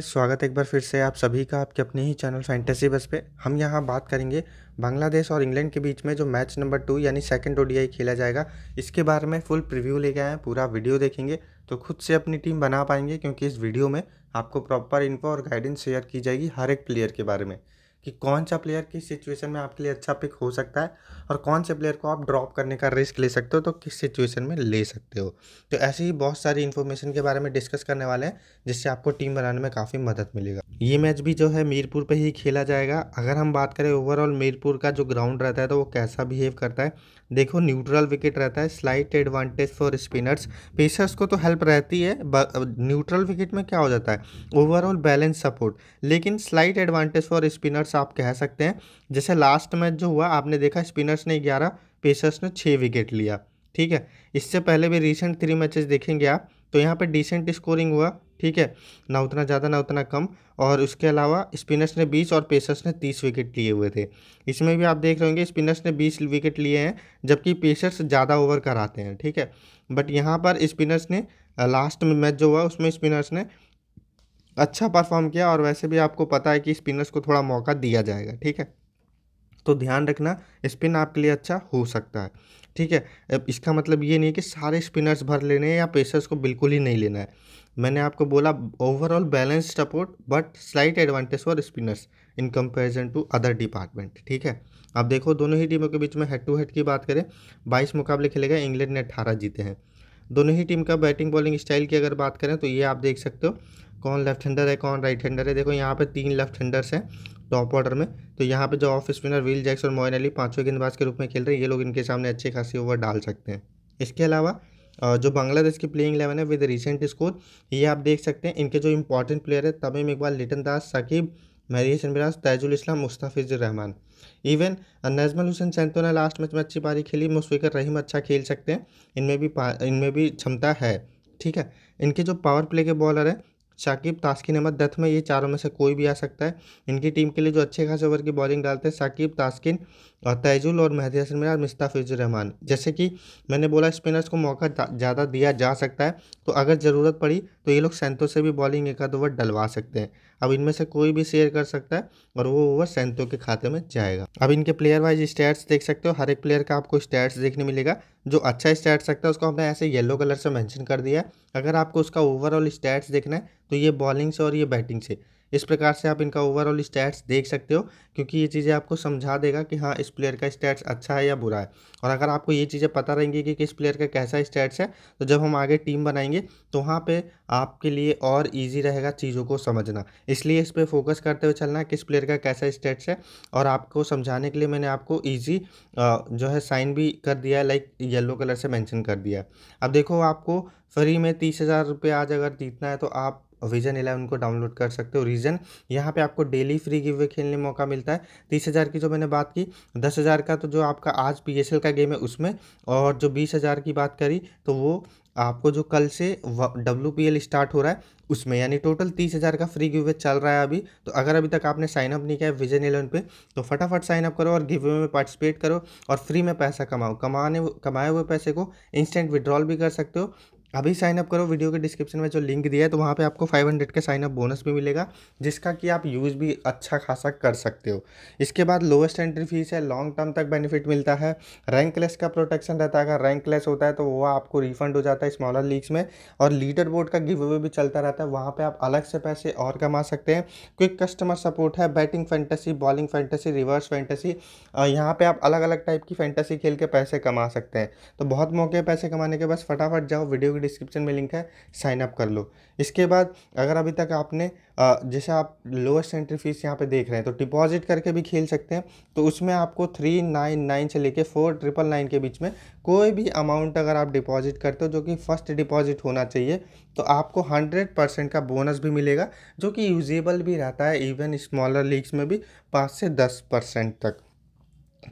स्वागत एक बार फिर से आप सभी का आपके अपने ही चैनल फैंटेसी बस पे। हम यहाँ बात करेंगे बांग्लादेश और इंग्लैंड के बीच में जो मैच नंबर टू यानी सेकंड ओडीआई खेला जाएगा। इसके बारे में फुल प्रीव्यू लेके आए हैं, पूरा वीडियो देखेंगे। तो खुद से अपनी टीम बना पाएँगे क्योंकि इस वीडियो में आपको प्रॉपर इन्फो और गाइडेंस शेयर की जाएगी हर एक प्लेयर के बारे में। कि कौन सा प्लेयर किस सिचुएशन में आपके लिए अच्छा पिक हो सकता है और कौन से प्लेयर को आप ड्रॉप करने का रिस्क ले सकते हो तो किस सिचुएशन में ले सकते हो। तो ऐसे ही बहुत सारी इन्फॉर्मेशन के बारे में डिस्कस करने वाले हैं, जिससे आपको टीम बनाने में काफ़ी मदद मिलेगा। ये मैच भी जो है मीरपुर पर ही खेला जाएगा। अगर हम बात करें ओवरऑल मीरपुर का जो ग्राउंड रहता है तो वो कैसा बिहेव करता है, देखो न्यूट्रल विकेट रहता है slight advantage for spinners pacers को तो हेल्प रहती है न्यूट्रल विकेट में क्या हो जाता है? ओवरऑल बैलेंस सपोर्ट लेकिन स्लाइट एडवांटेज फॉर स्पिनर्स आप कह सकते हैं। जैसे लास्ट मैच जो हुआ, आपने देखा स्पिनर्स ने ग्यारह पेसर्स ने छः विकेट लिया, ठीक है? इससे पहले भी रिसेंट थ्री मैचेस देखेंगे आप तो यहाँ पे डिसेंट स्कोरिंग हुआ, ठीक है? ना उतना ज़्यादा, ना उतना कम, और उसके अलावा स्पिनर्स ने 20 और पेसर्स ने 30 विकेट लिए हुए थे। इसमें भी आप देख रहे होंगे स्पिनर्स ने 20 विकेट लिए हैं, जबकि पेसर्स ज़्यादा ओवर कराते हैं, ठीक है? बट यहाँ पर स्पिनर्स ने लास्ट में मैच जो हुआ, उसमें स्पिनर्स ने अच्छा परफॉर्म किया और वैसे भी आपको पता है कि स्पिनर्स को थोड़ा मौका दिया जाएगा, ठीक है? तो ध्यान रखना स्पिन आपके लिए अच्छा हो सकता है, ठीक है? इसका मतलब ये नहीं है कि सारे स्पिनर्स भर लेने हैं या पेसर्स को बिल्कुल ही नहीं लेना है। मैंने आपको बोला overall balance support but slight advantage for spinners in comparison to other department ठीक है? अब देखो, दोनों ही टीमों के बीच में हेड टू हेड की बात करें, बाईस मुकाबले खेले गए इंग्लैंड ने अट्ठारह जीते हैं। दोनों ही टीम का बैटिंग बॉलिंग स्टाइल की अगर बात करें तो ये आप देख सकते हो कौन लेफ़्ट हैंडर है, कौन राइट हैंडर है? देखो, यहाँ पे तीन लेफ़्ट हैंडर्स हैं टॉप ऑर्डर में। तो यहाँ पे जो ऑफ़ स्पिनर विल जैक्स और मोइन अली पाँचवें गेंदबाज के रूप में खेल रहे हैं, ये लोग इनके सामने अच्छे खासी ओवर डाल सकते हैं। इसके अलावा जो बांग्लादेश की प्लेइंग इलेवन है विद रिसेंट स्कोर ये आप देख सकते हैं, इनके जो इंपॉर्टेंट प्लेयर है तमीम इकबाल लिटन दास, साकिब मरियस मिराज तैजुल इस्लाम, मुस्तफ़िजुर रहमान। इवन नजमल हुसैन सैंतो ने लास्ट मैच में अच्छी पारी खेली मुशफ़िकर रहीम अच्छा खेल सकते हैं। इनमें भी इनमें भी क्षमता है, ठीक है? इनके जो पावर प्ले के बॉलर हैं शाकिब तास्किन अहमद दत्त में ये चारों में से कोई भी आ सकता है। इनकी टीम के लिए जो अच्छे खासे ओवर की बॉलिंग डालते हैं शाकिब तास्किन और तैजुल और मेहदी हसन मिराज मुस्ताफिजुर रहमान जैसे कि मैंने बोला, स्पिनर्स को मौका ज़्यादा दिया जा सकता है तो अगर ज़रूरत पड़ी तो ये लोग सैंतों से भी बॉलिंग एक आध ओवर डलवा सकते हैं। अब इनमें से कोई भी शेयर कर सकता है और वो ओवर सेंतो के खाते में जाएगा। अब इनके प्लेयर वाइज स्टैट्स देख सकते हो। हर एक प्लेयर का आपको स्टैट्स देखने मिलेगा। जो अच्छा स्टैट्स रखता है उसको हमने ऐसे येलो कलर से मैंशन कर दिया है। अगर आपको उसका ओवरऑल स्टैट्स देखना है तो ये बॉलिंग से और ये बैटिंग से। इस प्रकार से आप इनका ओवरऑल स्टैट्स देख सकते हो, क्योंकि ये चीज़ें आपको समझा देगा कि हाँ इस प्लेयर का स्टैट्स अच्छा है या बुरा है। और अगर आपको ये चीज़ें पता रहेंगी कि किस प्लेयर का कैसा स्टैट्स है तो जब हम आगे टीम बनाएँगे तो वहाँ पे आपके लिए और ईजी रहेगा चीज़ों को समझना। इसलिए इस पर फोकस करते हुए चलना है किस प्लेयर का कैसा स्टैट्स है, और आपको समझाने के लिए मैंने आपको ईजी जो है साइन भी कर दिया है लाइक येलो कलर से मैंशन कर दिया है। अब देखो, आपको फ्री में तीस हज़ार रुपये आज अगर जीतना है तो आप विजन इलेवन को डाउनलोड कर सकते हो। रीज़न यहाँ पे आपको डेली फ्री गिव खेलने मौका मिलता है। तीस हज़ार की जो मैंने बात की, दस हज़ार का तो जो आपका आज पीएसएल का गेम है उसमें, और जो बीस हज़ार की बात करी तो वो आपको जो कल से डब्ल्यू पी एल स्टार्ट हो रहा है, उसमें यानी टोटल तीस हज़ार का फ्री गिव चल रहा है अभी। तो अगर अभी तक आपने साइन अप नहीं किया है विजन इलेवन पे तो फटाफट साइन अप करो और गिव में पार्टिसिपेट करो, और फ्री में पैसा कमाओ। कमाने, कमाए हुए पैसे को इंस्टेंट विड्रॉल भी कर सकते हो अभी साइनअप करो वीडियो के डिस्क्रिप्शन में जो लिंक दिया है तो वहाँ पे आपको 500 का साइन अप बोनस भी मिलेगा, जिसका कि आप यूज़ भी अच्छा खासा कर सकते हो। इसके बाद लोवेस्ट एंट्री फ़ीस है लॉन्ग टर्म तक बेनिफिट मिलता है। रैंक लेस का प्रोटेक्शन रहता है, अगर रैंक लेस होता है तो वो आपको रिफंड हो जाता है स्मॉलर लीग्स में। और लीडर बोर्ड का गिव अवे भी चलता रहता है, वहाँ पर आप अलग से पैसे और कमा सकते हैं। क्विक कस्टमर सपोर्ट है batting fantasy bowling fantasy reverse fantasy यहाँ पर आप अलग अलग टाइप की फैंटेसी खेल के पैसे कमा सकते हैं। तो बहुत मौके पैसे कमाने के, बस फटाफट जाओ वीडियो डिस्क्रिप्शन में लिंक है साइन अप कर लो। इसके बाद अगर अभी तक आपने जैसे आप लोएस्ट एंट्री फ़ीस यहाँ पे देख रहे हैं तो डिपॉजिट करके भी खेल सकते हैं। तो उसमें आपको थ्री नाइन नाइन से लेके फोर ट्रिपल नाइन के बीच में कोई भी अमाउंट अगर आप डिपॉजिट करते हो, जो कि फ़र्स्ट डिपॉजिट होना चाहिए तो आपको हंड्रेड परसेंट का बोनस भी मिलेगा, जो कि यूजेबल भी रहता है इवन स्मॉलर लीग्स में भी पाँच से दस परसेंट तक।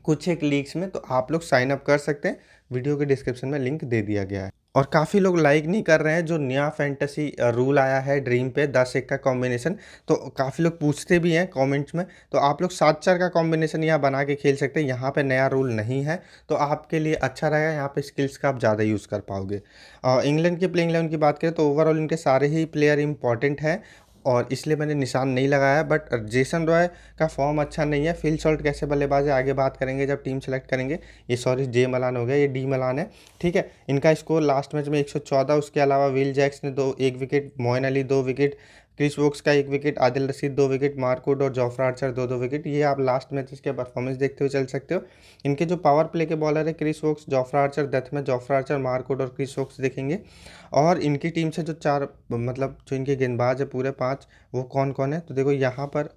कुछ एक लीग्स में तो आप लोग साइन अप कर सकते हैं। वीडियो के डिस्क्रिप्शन में लिंक दे दिया गया है। और काफ़ी लोग लाइक नहीं कर रहे हैं, जो नया फैंटेसी रूल आया है ड्रीम पे दस एक का कॉम्बिनेशन। तो काफ़ी लोग पूछते भी हैं कमेंट्स में तो आप लोग सात चार का कॉम्बिनेशन यहाँ बना के खेल सकते हैं, यहाँ पे नया रूल नहीं है। तो आपके लिए अच्छा रहेगा, यहाँ पे स्किल्स का आप ज़्यादा यूज़ कर पाओगे। इंग्लैंड के प्लेइंग इलेवन की बात करें तो ओवरऑल इनके सारे ही प्लेयर इंपॉर्टेंट हैं और इसलिए मैंने निशान नहीं लगाया बट जेसन रॉय का फॉर्म अच्छा नहीं है। फ़ील्ड शॉल्ट कैसे बल्लेबाज है, आगे बात करेंगे जब टीम सेलेक्ट करेंगे। ये सॉरी जे मलान हो गया, ये डी मलान है, ठीक है? इनका स्कोर लास्ट मैच में 114 उसके अलावा विल जैक्स ने दो, एक विकेट मोइन अली दो विकेट क्रिस वोक्स का एक विकेट, आदिल रशीद दो विकेट मार्कोड और जोफ्रा आर्चर दो दो विकेट। ये आप लास्ट मैचेस के परफॉर्मेंस देखते हुए चल सकते हो। इनके जो पावर प्ले के बॉलर है, Chris Woakes, Jofra Archer death में जॉफ्रा आर्चर मार्कोड और क्रिस वोक्स देखेंगे। और इनकी टीम से जो चार मतलब जो इनके गेंदबाज है पूरे पाँच, वो कौन कौन है? तो देखो, यहाँ पर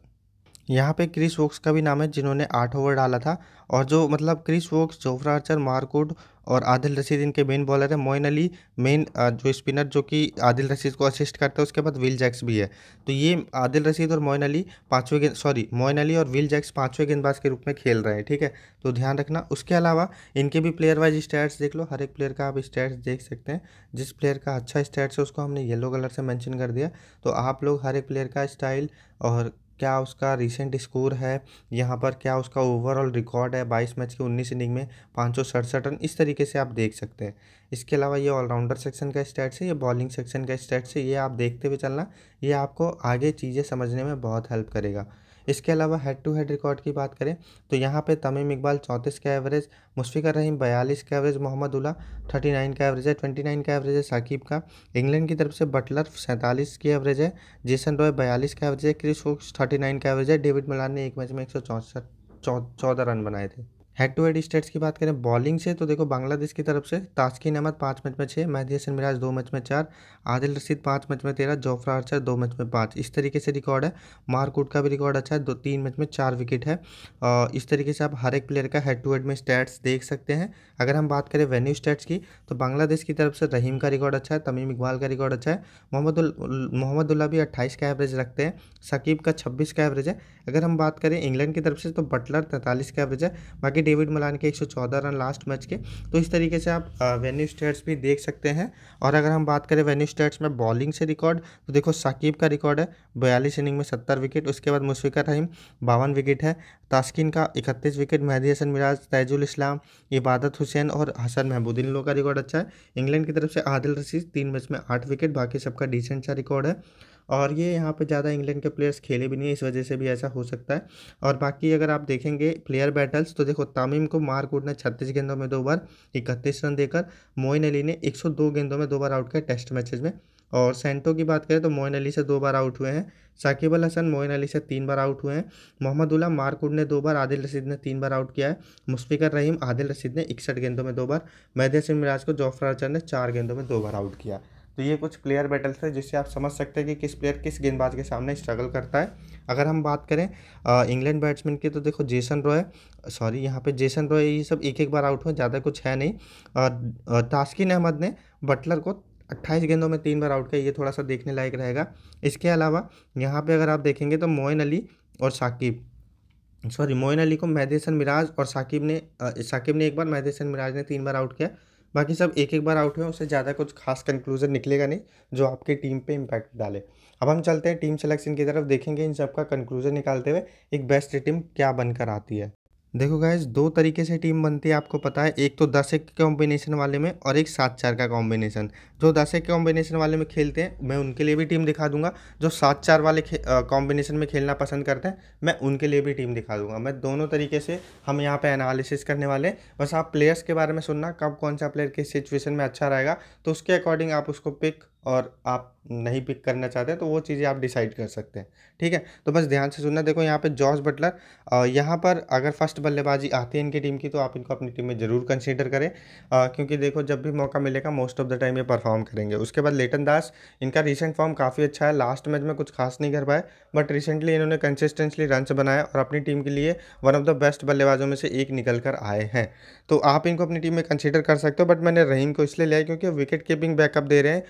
यहाँ पे क्रिस वोक्स का भी नाम है, जिन्होंने आठ ओवर डाला था। और जो मतलब Chris Woakes, Jofra Archer, Mark Wood और आदिल रशीद इनके मेन बॉलर है। मोइन अली मेन जो स्पिनर जो कि आदिल रशीद को असिस्ट करता है, उसके बाद विल जैक्स भी है। तो ये आदिल रशीद और मोइन अली पाँचवें गेंद सॉरी मोइन अली और विल जैक्स पाँचवें गेंदबाज के रूप में खेल रहे हैं, ठीक है? तो ध्यान रखना। उसके अलावा इनके भी प्लेयर वाइज स्टैट्स देख लो। हर एक प्लेयर का आप स्टैट्स देख सकते हैं। जिस प्लेयर का अच्छा स्टैट्स है, उसको हमने येलो कलर से मैंशन कर दिया। तो आप लोग हर एक प्लेयर का स्टाइल और क्या उसका रिसेंट स्कोर है? यहाँ पर क्या उसका ओवरऑल रिकॉर्ड है? बाईस मैच के उन्नीस इनिंग में पाँच सौ सड़सठ रन। इस तरीके से आप देख सकते हैं। इसके अलावा ये ऑलराउंडर सेक्शन का स्टैट्स है, ये बॉलिंग सेक्शन का स्टैट्स है, ये आप देखते हुए चलना, ये आपको आगे चीज़ें समझने में बहुत हेल्प करेगा। इसके अलावा हेड टू हेड रिकॉर्ड की बात करें तो यहाँ पे तमीम इकबाल चौंतीस का एवरेज मुशफ़िकर रहीम बयालीस का एवरेज मोहम्मद उला थर्टी नाइन का एवरेज है ट्वेंटी नाइन का एवरेज है, साकिब का। इंग्लैंड की तरफ़ से बटलर सैंतालीस की एवरेज है, जेसन रॉय बयालीस का एवरेज है, क्रिस वोक्स थर्टी नाइन का एवरेज है, डेविड मलान ने एक मैच में एक सौ चौदह रन बनाए थे। हेड टू हेड स्टेट्स की बात करें बॉलिंग से तो देखो बांग्लादेश की तरफ़ से तास्किन अहमद पाँच मैच में छः महदी हसन मिराज दो मैच में चार, आदिल रशीद पाँच मैच में तेरह, जोफ्रा आर्चर दो मैच में पाँच। इस तरीके से रिकॉर्ड है। मारकूट का भी रिकॉर्ड अच्छा है, दो, तीन मैच में चार विकेट है। और इस तरीके से आप हर एक प्लेयर का हेड टू हेड में स्टैट्स देख सकते हैं। अगर हम बात करें वेन्यू स्टैट्स की तो बांग्लादेश की तरफ़ से रहीम का रिकॉर्ड अच्छा है, तमीम इकबाल का रिकॉर्ड अच्छा है। मोहम्मद मोहम्मदुल्ला भी अट्ठाईस का एवरेज रखते हैं, सकीब का छब्बीस का एवरेज है। अगर हम बात करें इंग्लैंड की तरफ़ से तो बटलर तैंतालीस का एवरेज है। बाकी डेविड मलान के एक 114 रन लास्ट मैच के। तो इस तरीके से आप वेन्यू स्टेट्स भी देख सकते हैं। और अगर हम बात करें वेन्यू स्टेट्स में बॉलिंग से रिकॉर्ड तो देखो साकिब का रिकॉर्ड है, बयालीस इनिंग में सत्तर विकेट उसके बाद मुशफ़िकर रहीम बावन विकेट है, तास्किन का इकतीस विकेट मेहदी हसन मिराज, तैजुल इस्लाम, इबादत हुसैन और हसन महबूद इन लोगों का रिकॉर्ड अच्छा है। इंग्लैंड की तरफ़ से आदिल रशीद तीन मैच में आठ विकेट बाकी सबका डिसेंट सा रिकॉर्ड है। और ये यहाँ पे ज़्यादा इंग्लैंड के प्लेयर्स खेले भी नहीं है, इस वजह से भी ऐसा हो सकता है। और बाकी अगर आप देखेंगे प्लेयर बैटल्स तो देखो तामीम को मारकूट ने छत्तीस गेंदों में दो बार, इकतीस रन देकर मोइन अली ने 102 गेंदों में दो बार आउट किया टेस्ट मैचेज में। और सेंटो की बात करें तो मोइन अली से दो बार आउट हुए हैं, साकिब अल हसन मोइन अली से तीन बार आउट हुए हैं मोहम्मद उल्ला मारकुड ने दो बार, आदिल रशीद ने तीन बार आउट किया है, मुस्फिकर रहीम, आदिल रशीद ने इकसठ गेंदों में दो बार मैदे सिंह मिराज को जोफ्रा आर्चर ने चार गेंदों में दो बार आउट किया। तो ये कुछ प्लेयर बैटल्स है जिससे आप समझ सकते हैं कि किस प्लेयर किस गेंदबाज के सामने स्ट्रगल करता है। अगर हम बात करें इंग्लैंड बैट्समैन की तो देखो जेसन रॉय सॉरी यहाँ पे जेसन रॉय ये सब एक एक बार आउट हुए, ज़्यादा कुछ है नहीं। तास्किन अहमद ने बटलर को अट्ठाईस गेंदों में तीन बार आउट किया, ये थोड़ा सा देखने लायक रहेगा। इसके अलावा, यहाँ पे अगर आप देखेंगे तो मोइन अली और साकिब सॉरी मोइन अली को मेहदी मिराज और साकिब ने साकिब ने एक बार मेहदी मिराज ने तीन बार आउट किया। बाकी सब एक एक बार आउट हुए उससे ज़्यादा कुछ खास कंक्लूजन निकलेगा नहीं, जो आपकी टीम पे इम्पैक्ट डाले। अब हम चलते हैं टीम सिलेक्शन की तरफ़, देखेंगे इन सब का कंक्लूजन निकालते हुए, एक बेस्ट टीम क्या बनकर आती है। देखो गाइज़ दो तरीके से टीम बनती है, आपको पता है। एक तो दस एक कॉम्बिनेशन वाले में और एक सात चार का कॉम्बिनेशन जो दस एक कॉम्बिनेशन वाले में खेलते हैं, मैं उनके लिए भी टीम दिखा दूँगा। जो सात चार वाले कॉम्बिनेशन में खेलना पसंद करते हैं, मैं उनके लिए भी टीम दिखा दूँगा। मैं दोनों तरीके से हम यहाँ पर एनालिसिस करने वाले हैं। बस आप प्लेयर्स के बारे में सुनना, कब कौन सा प्लेयर किस सिचुएशन में अच्छा रहेगा तो उसके अकॉर्डिंग आप उसको पिक और आप नहीं पिक करना चाहते तो वो चीज़ें आप डिसाइड कर सकते हैं। ठीक है? तो बस ध्यान से सुनना। देखो यहाँ पे जॉर्ज बटलर यहाँ पर अगर फ़र्स्ट बल्लेबाजी आती है इनकी टीम की तो आप इनको अपनी टीम में ज़रूर कंसीडर करें। आ, क्योंकि देखो जब भी मौका मिलेगा मोस्ट ऑफ़ द टाइम ये परफॉर्म करेंगे। उसके बाद लेटन दास इनका रिसेंट फॉर्म काफ़ी अच्छा है। लास्ट मैच में कुछ खास नहीं कर पाए बट रिसेंटली इन्होंने कंसिस्टेंटली रन बनाया और अपनी टीम के लिए वन ऑफ़ द बेस्ट बल्लेबाजों में से एक निकल कर आए हैं। तो आप इनको अपनी टीम में कंसिडर कर सकते हो बट मैंने रहीम को इसलिए लिया क्योंकि विकेट कीपिंग बैकअप दे रहे हैं।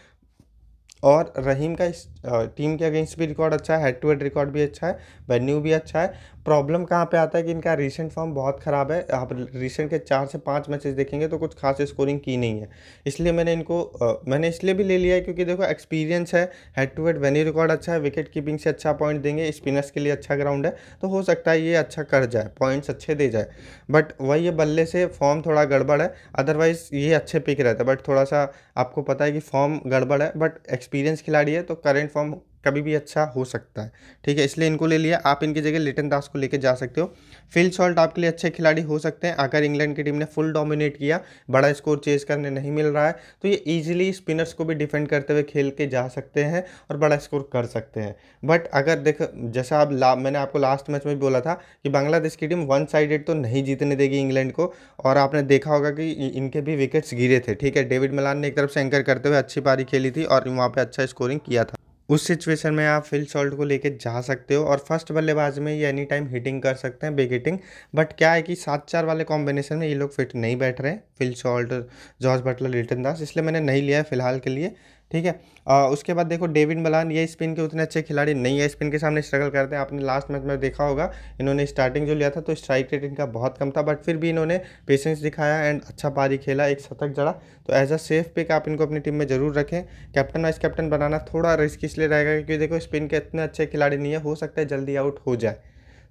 और रहीम का इस टीम के अगेंस्ट भी रिकॉर्ड अच्छा है हेड टू हेड रिकॉर्ड भी अच्छा है वेन्यू भी अच्छा है प्रॉब्लम कहाँ पे आता है कि इनका रिसेंट फॉर्म बहुत ख़राब है। आप रिसेंट के चार से पाँच मैचेस देखेंगे तो कुछ खास स्कोरिंग की नहीं है। इसलिए मैंने इनको आ, मैंने इसलिए भी ले लिया है क्योंकि देखो एक्सपीरियंस है head to head venue record अच्छा है विकेट कीपिंग से अच्छा पॉइंट देंगे स्पिनर्स के लिए अच्छा ग्राउंड है तो हो सकता है ये अच्छा कर जाए पॉइंट्स अच्छे दे जाए। बट वही बल्ले से फॉर्म थोड़ा गड़बड़ है अदरवाइज़ ये अच्छे पिक रहता है। बट थोड़ा सा आपको पता है कि फॉर्म गड़बड़ है बट एक्सपीरियंस खिलाड़ी है तो करेंट फॉर्म कभी भी अच्छा हो सकता है। ठीक है, इसलिए इनको ले लिया। आप इनकी जगह लिटन दास को लेके जा सकते हो। फिल सॉल्ट आपके लिए अच्छे खिलाड़ी हो सकते हैं। अगर इंग्लैंड की टीम ने फुल डोमिनेट किया। बड़ा स्कोर चेज करने नहीं मिल रहा है। तो ये ईजिली स्पिनर्स को भी डिफेंड करते हुए खेल के जा सकते हैं और बड़ा स्कोर कर सकते हैं। बट अगर देख, जैसा आप ला, मैंने आपको लास्ट मैच में बोला था कि बांग्लादेश की टीम वन साइडेड तो नहीं जीतने देगी इंग्लैंड को। और आपने देखा होगा कि इनके भी विकेट्स गिरे थे। ठीक है डेविड मलान ने एक तरफ़ से एंकर करते हुए अच्छी पारी खेली थी और वहाँ पर अच्छा स्कोरिंग किया था। उस सिचुएशन में आप फिल सॉल्ट को लेके जा सकते हो और फ़र्स्ट बल्लेबाज में ये एनी टाइम हिटिंग कर सकते हैं बिग हिटिंग बट क्या है कि सात चार वाले कॉम्बिनेशन में ये लोग फिट नहीं बैठ रहे हैं. Phil Salt George Buttler Liton Das इसलिए मैंने नहीं लिया है फ़िलहाल के लिए. ठीक है? आ, उसके बाद देखो डेविड मलान ये स्पिन के उतने अच्छे खिलाड़ी नहीं है। स्पिन के सामने स्ट्रगल करते हैं। आपने लास्ट मैच में देखा होगा इन्होंने स्टार्टिंग जो लिया था तो स्ट्राइक रेट इनका बहुत कम था बट फिर भी इन्होंने पेशेंस दिखाया एंड अच्छा पारी खेला एक शतक जड़ा। तो as a safe pick up इनको अपनी टीम में ज़रूर रखें। कैप्टन वाइस कैप्टन बनाना थोड़ा रिस्क इसलिए रहेगा क्योंकि देखो स्पिन के इतने अच्छे खिलाड़ी नहीं है हो सकता है जल्दी आउट हो जाए।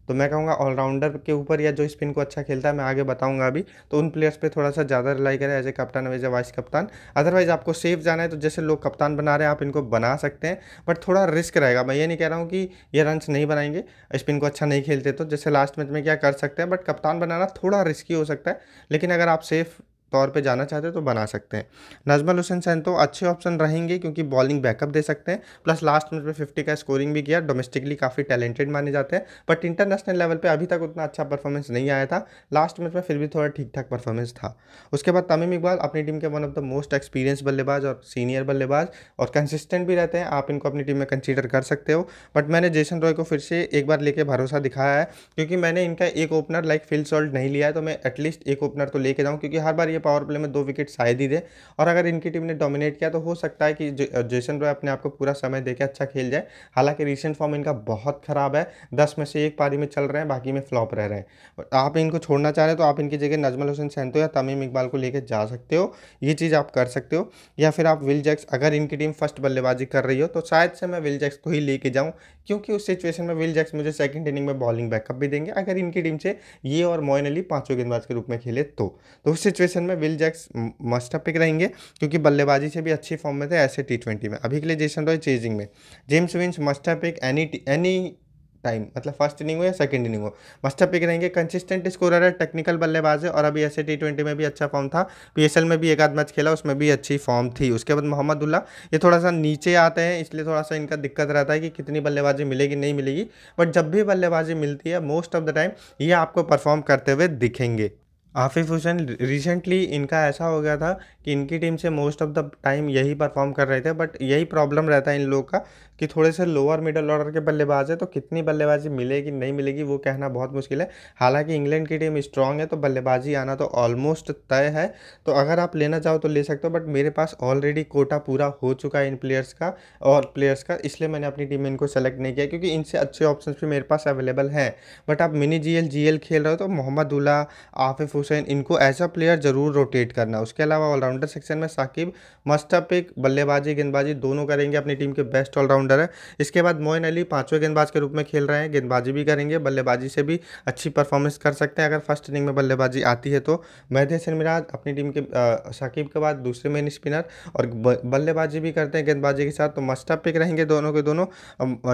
तो मैं कहूँगा ऑलराउंडर के ऊपर या जो स्पिन को अच्छा खेलता है, मैं आगे बताऊँगा अभी। तो उन प्लेयर्स पर थोड़ा सा ज़्यादा रिलाई करें एज ए कप्तान एज ए वाइस कप्तान अदरवाइज़ आपको सेफ़ जाना है तो जैसे लोग कप्तान बना रहे हैं, आप इनको बना सकते हैं। बट थोड़ा रिस्क रहेगा। मैं ये नहीं कह रहा हूँ कि ये रन्स नहीं बनाएँगे स्पिन को अच्छा नहीं खेलते तो। जैसे लास्ट मैच में क्या कर सकते हैं बट कप्तान बनाना थोड़ा रिस्की हो सकता है। लेकिन अगर आप सेफ़ तौर पे जाना चाहते हैं तो बना सकते हैं। नजमल हुसैन सैन तो अच्छे ऑप्शन रहेंगे क्योंकि बॉलिंग बैकअप दे सकते हैं प्लस लास्ट मैच में फिफ्टी का स्कोरिंग भी किया डोमेस्टिकली काफ़ी टैलेंटेड माने जाते हैं बट इंटरनेशनल लेवल पर अभी तक उतना अच्छा परफॉर्मेंस नहीं आया था। लास्ट मैच में फिर भी थोड़ा ठीक ठाक परफॉर्मेंस था। उसके बाद तमीम इकबाल, अपनी टीम के one of the most experience बल्लेबाज और सीनियर बल्लेबाज और कंसिस्टेंट भी रहते हैं, आप इनको अपनी टीम में कंसिडर कर सकते हो। बट मैंने जेसन रॉय को फिर से एक बार लेके भरोसा दिखाया है, क्योंकि मैंने इनका एक ओपनर लाइक फिल सॉल्ट नहीं लिया है तो मैं एटलीस्ट एक ओपनर तो लेके जाऊँ, क्योंकि हर बार ये पावर प्ले में दो विकेट शायद ही दे। और अगर इनकी टीम ने डोमिनेट किया तो हो सकता है कि जेसन रॉय अपने आप को पूरा समय देकर अच्छा खेल जाए। हालाँकि रिसेंट फॉर्म इनका बहुत ख़राब है। दस में से एक पारी में चल रहे हैं, बाकी में फ्लॉप रह रहे हैं। आप इनको छोड़ना चाह रहे हैं तो आप इनकी जगह नजमल हुसैन सैंतो या तमीम इकबाल को लेकर जा सकते हो। ये चीज़ आप कर सकते हो। या फिर आप विल जैक्स, अगर इनकी टीम फ़र्स्ट बल्लेबाजी कर रही हो तो शायद से मैं विल जैक्स को ही लेके जाऊँ, क्योंकि उस सिचुएशन में विल जैक्स मुझे सेकंड इनिंग में बॉलिंग बैकअप भी देंगे। अगर इनकी टीम से ये और मोइन अली पाँचों गेंदबाज के रूप में खेले तो। तो उस सिचुएशन में विल जैक्स मस्ट पिक रहेंगे, क्योंकि बल्लेबाजी से भी अच्छी फॉर्म में थे ऐसे टी ट्वेंटी में। अभी के लिए जेसन रॉय चेजिंग में। James Vince must pick any any time मतलब फ़र्स्ट इनिंग हो या सेकंड इनिंग हो। मस्टर पिक रहेंगे कंसिस्टेंट स्कोरर है टेक्निकल बल्लेबाज है, और अभी ऐसे टी ट्वेंटी में भी अच्छा फॉर्म था। पीएसएल में भी एक आध मैच खेला, उसमें भी अच्छी फॉर्म थी। उसके बाद मोहम्मदुल्ला ये थोड़ा सा नीचे आते हैं, इसलिए थोड़ा सा इनका दिक्कत रहता है कि कितनी बल्लेबाजी मिलेगी, नहीं मिलेगी। बट जब भी बल्लेबाजी मिलती है मोस्ट ऑफ़ द टाइम ये आपको परफॉर्म करते हुए दिखेंगे। आफिफ हुसैन रिसेंटली इनका ऐसा हो गया था कि इनकी टीम से मोस्ट ऑफ़ द टाइम यही परफॉर्म कर रहे थे बट यही प्रॉब्लम रहता है इन लोगों का कि थोड़े से लोअर मिडल ऑर्डर के बल्लेबाज है तो कितनी बल्लेबाजी मिलेगी, नहीं मिलेगी, वो कहना बहुत मुश्किल है। हालाँकि इंग्लैंड की टीम स्ट्रांग है तो बल्लेबाजी आना तो ऑलमोस्ट तय है तो अगर आप लेना चाहो तो ले सकते हो बट मेरे पास ऑलरेडी कोटा पूरा हो चुका है इन प्लेयर्स का और प्लेयर्स का, इसलिए मैंने अपनी टीम में इनको सेलेक्ट नहीं किया, क्योंकि इनसे अच्छे ऑप्शन भी मेरे पास अवेलेबल हैं। बट आप मिनी जी एल खेल रहे हो तो मोहम्मद उल्ला आफिफ हुसैन, इनको अ प्लेयर ज़रूर रोटेट करना। उसके अलावा ऑलराउंडर सेक्शन में साकिब मस्टअप एक बल्लेबाजी, गेंदबाजी दोनों करेंगे, अपनी टीम के बेस्ट ऑलराउंडर है। इसके बाद मोइन अली पाँचवें गेंदबाज के रूप में खेल रहे हैं, गेंदबाजी भी करेंगे, बल्लेबाजी से भी अच्छी परफॉर्मेंस कर सकते हैं। अगर फ़र्स्ट इनिंग में बल्लेबाजी आती है तो मेहदी हसन मिराज अपनी टीम के साकिब के बाद दूसरे मेन स्पिनर और बल्लेबाजी भी करते हैं गेंदबाजी के साथ। तो मस्टअप पिक रहेंगे दोनों के दोनों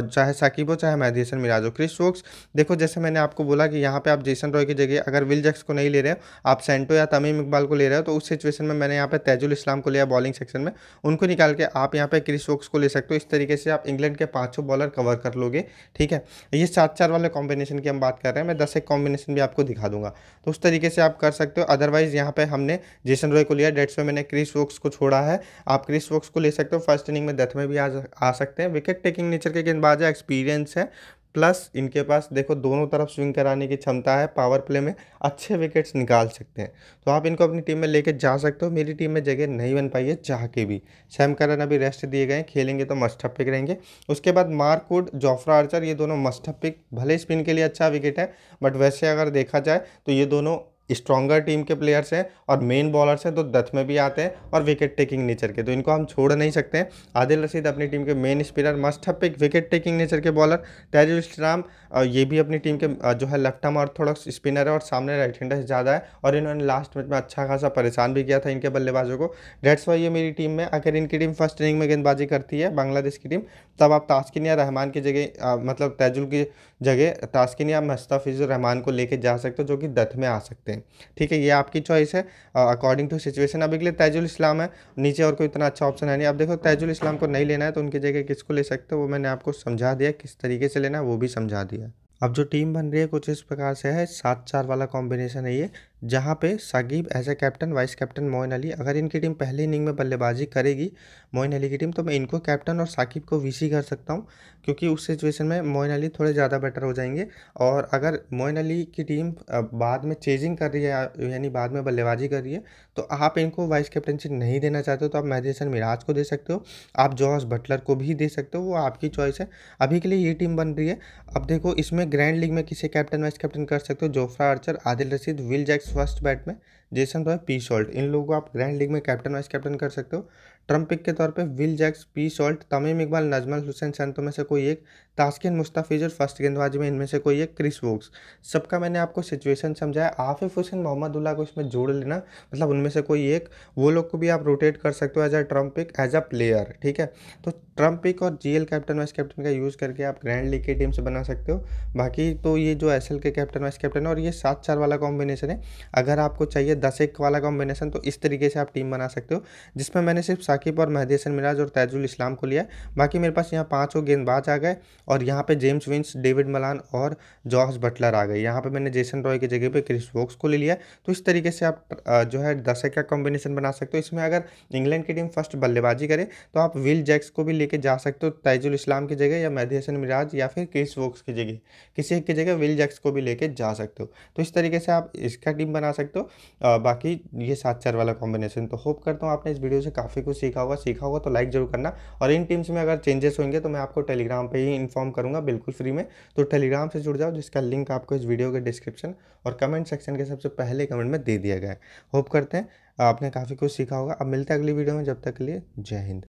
चाहे साकिब हो, चाहे मेहदी मिराज हो। क्रिस वोक्स देखो जैसे मैंने आपको बोला कि यहाँ पे आप जेसन रॉय की जगह अगर विल जैक्स को नहीं ले रहे आप सेंटो या तमीम इकबाल को ले रहे हो तो उस सिचुएशन में मैंने यहाँ पे तैजुल इस्लाम को लिया बॉलिंग सेक्शन में। उनको निकाल के आप यहाँ पे क्रिस वोक्स को ले सकते हो। इस तरीके से आप इंग्लैंड के पाँचों बॉलर कवर कर लोगे ठीक है? ये सात चार वाले कॉम्बिनेशन की हम बात कर रहे हैं। मैं दस एक कॉम्बिनेशन भी आपको दिखा दूँगा। तो उस तरीके से आप कर सकते हो। अदरवाइज़ यहाँ पर हमने जेसन रॉय को लिया। डेट्स में मैंने क्रिस वोक्स को छोड़ा है। आप क्रिस वोक्स को ले सकते हो। फ़र्स्ट इनिंग में डेथ में भी आ, सकते हैं। विकेट टेकिंग नेचर के गेंदबाज है। एक्सपीरियंस है। प्लस इनके पास देखो दोनों तरफ़ स्विंग कराने की क्षमता है, पावर प्ले में अच्छे विकेट्स निकाल सकते हैं। तो आप इनको अपनी टीम में लेके जा सकते हो, मेरी टीम में जगह नहीं बन पाई है चाह के भी। सैम करन अभी रेस्ट दिए गए खेलेंगे तो मस्ट पिक रहेंगे। उसके बाद मार्कवुड जोफ्रा आर्चर, ये दोनों मस्ट पिक भले स्पिन के लिए अच्छा विकेट है, बट वैसे अगर देखा जाए तो ये दोनों स्ट्रॉन्गर टीम के प्लेयर्स हैं और मेन बॉलर्स हैं तो डेथ में भी आते हैं और विकेट टेकिंग नेचर के। तो इनको हम छोड़ नहीं सकते हैं। आदिल रशीद अपनी टीम के मेन स्पिनर मस्ट है पिक विकेट टेकिंग नेचर के बॉलर तैजुल इस्लाम ये भी अपनी टीम के जो है लेफ़्ट आर्म और थोड़ा स्पिनर है और सामने राइट हैंडर ज़्यादा है और इन्होंने लास्ट मैच में अच्छा खासा परेशान भी किया था इनके बल्लेबाजों को। डेट्स वाई ये मेरी टीम में अगर इनकी टीम फ़र्स्ट इनिंग में गेंदबाजी करती है, बांग्लादेश की टीम तब आप तास्किन या रहमान की जगह मतलब तैजुल की जगह तास्किन या मुस्तफ़िज़ुर रहमान को लेके जा सकते हो, जो कि दथ में आ सकते हैं। ठीक है, ये आपकी चॉइस है। अकॉर्डिंग टू सिचुएशन अभी के लिए तैजुल इस्लाम है। नीचे और कोई इतना अच्छा ऑप्शन है नहीं। अब देखो तैजुल इस्लाम को नहीं लेना है तो उनकी जगह किसको ले सकते हो? वो मैंने आपको समझा दिया, किस तरीके से लेना है, वो भी समझा दिया। अब जो टीम बन रही है, कुछ इस प्रकार से है, सात चार वाला कॉम्बिनेशन है ये। जहाँ पे Shakib as a captain vice captain Moeen Ali, अगर इनकी टीम पहले इनिंग में बल्लेबाजी करेगी, मोइन अली की टीम तो मैं इनको कैप्टन और साकिब को वीसी कर सकता हूँ, क्योंकि उस सिचुएशन में मोइन अली थोड़े ज़्यादा बेटर हो जाएँगे। और अगर मोइन अली की टीम बाद में चेजिंग कर रही है, यानी बाद में बल्लेबाजी कर रही है तो आप इनको वाइस कैप्टनसी नहीं देना चाहते हो तो आप मेहदी मिराज को दे सकते हो। आप जॉस बटलर को भी दे सकते हो, वो आपकी चॉइस है। अभी के लिए ये टीम बन रही है। अब देखो, इसमें ग्रैंड लीग में किसे कैप्टन वाइस कैप्टन कर सकते हो? Jofra Archer Adil Rashid Will Jacks first bat में, जेसन रॉय पी शॉल्ट इन लोगों को आप ग्रैंड लीग में कैप्टन वाइस कैप्टन कर सकते हो। ट्रंप पिक के तौर पे Will Jacks, P Salt, Tamim Iqbal, Najmul Hossain Shanto में से कोई एक, तास्किन मुस्ताफिजर फ़र्स्ट गेंदबाजी में इनमें से कोई एक, क्रिस वोक्स सबका मैंने आपको सिचुएशन समझाया। आफिफ हुसैन मोहम्मदुल्ला को इसमें जोड़ लेना मतलब उनमें से कोई एक, वो लोग को भी आप रोटेट कर सकते हो as a trump pick as a player ठीक है? तो ट्रंप पिक और जीएल कैप्टन वाइस कैप्टन का यूज़ करके आप ग्रैंड लीग की टीम से बना सकते हो। बाकी तो ये जो एसएल के कैप्टन वाइस कैप्टन है और ये सात चार वाला कॉम्बिनेशन है। अगर आपको चाहिए दस एक वाला कॉम्बिनेशन तो इस तरीके से आप टीम बना सकते हो, जिसमें मैंने सिर्फ़ साकिब और महदी हसन मिराज और तैजुल इस्लाम को लिया। बाकी मेरे पास यहाँ पाँचों गेंदबाज आ गए और यहाँ पे जेम्स विंस, डेविड मलान और जॉर्ज बटलर आ गए। यहाँ पे मैंने जेसन रॉय की जगह पे क्रिस वोक्स को ले लिया। तो इस तरीके से आप जो है दस का कॉम्बिनेशन बना सकते हो। इसमें अगर इंग्लैंड की टीम फ़र्स्ट बल्लेबाजी करे तो आप विल जैक्स को भी लेके जा सकते हो तैजुल इस्लाम की जगह या मेहदी मिराज या फिर क्रिस वोक्स की जगह। किसी एक की जगह विल जैक्स को भी लेके जा सकते हो। तो इस तरीके से आप इसका टीम बना सकते हो। बाकी ये सात चार वाला कॉम्बिनेशन तो होप करता हूँ आपने इस वीडियो से काफ़ी कुछ सीखा होगा सीखा होगा तो लाइक ज़रूर करना। और इन टीम्स में अगर चेंजेस होंगे तो मैं आपको टेलीग्राम पर ही इन्फॉर्म करूँगा बिल्कुल फ्री में। तो टेलीग्राम से जुड़ जाओ, जिसका लिंक आपको इस वीडियो के डिस्क्रिप्शन और कमेंट सेक्शन के सबसे पहले कमेंट में दे दिया गया है। होप करते हैं, आपने काफ़ी कुछ सीखा होगा। अब मिलते हैं अगली वीडियो में, जब तक के लिए जय हिंद।